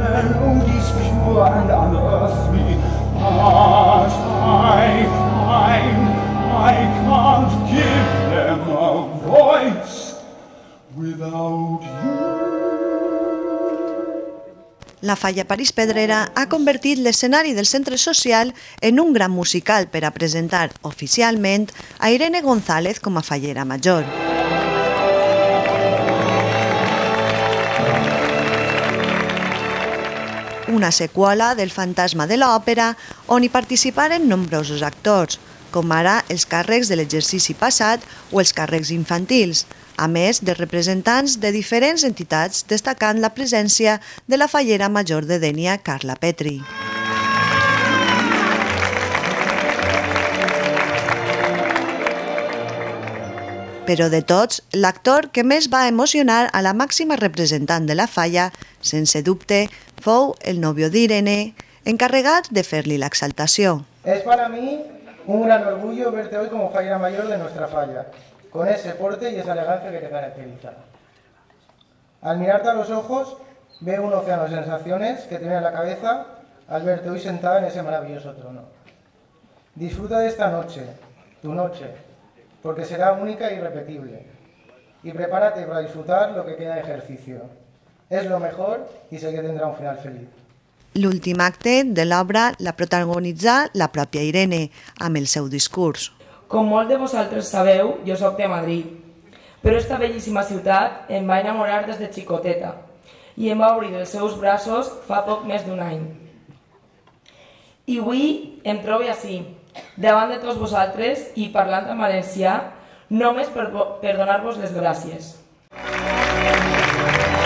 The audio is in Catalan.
Melodies pure and unearthly, but I find I can't give them a voice without you. La Falla París Pedrera ha convertit l'escenari del centre social en un gran musical per a presentar oficialment a Irene González com a fallera major. Una seqüela del fantasma de l'òpera on hi participaren nombrosos actors, com ara els càrrecs de l'exercici passat o els càrrecs infantils, a més de representants de diferents entitats destacant la presència de la fallera major de Dènia, Carla Petri. Però de tots, l'actor que més va emocionar a la màxima representant de la falla, sense dubte, fou el nòvio d'Irene, encarregat de fer-li l'exaltació. Es para mí un gran orgullo verte hoy como fallera mayor de nuestra falla, con ese porte y esa elegancia que te caracteriza. Al mirarte a los ojos, veo un océano de sensaciones que tiene en la cabeza al verte hoy sentada en ese maravilloso trono. Disfruta de esta noche, tu noche, porque será única e irrepetible. Y prepárate para disfrutar lo que queda de ejercicio. Es lo mejor y sé que tendrá un final feliz. L'últim acte de l'obra la protagonitzà la pròpia Irene, amb el seu discurs. Com molts de vosaltres sabeu, jo sóc de Madrid, però esta bellíssima ciutat em va enamorar des de xicoteta i em va obrir els seus braços fa poc més d'un any. I avui em trobo així, davant de tots vosaltres i parlant en valencià, només per, per donar-vos les gràcies. Gràcies.